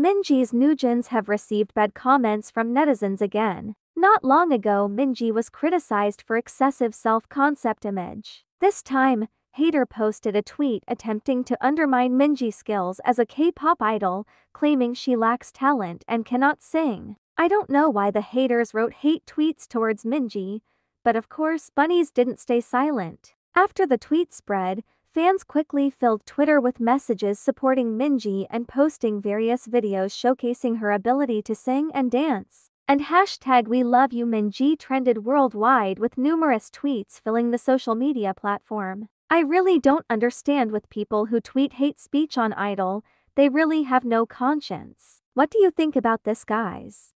Minji's NewJeans have received bad comments from netizens again. Not long ago Minji was criticized for excessive self-concept image. This time, Hater posted a tweet attempting to undermine Minji's skills as a K-pop idol, claiming she lacks talent and cannot sing. I don't know why the haters wrote hate tweets towards Minji, but of course bunnies didn't stay silent. After the tweet spread, fans quickly filled Twitter with messages supporting Minji and posting various videos showcasing her ability to sing and dance. And hashtag We Love You Minji trended worldwide with numerous tweets filling the social media platform. I really don't understand with people who tweet hate speech on Idol, they really have no conscience. What do you think about this guys?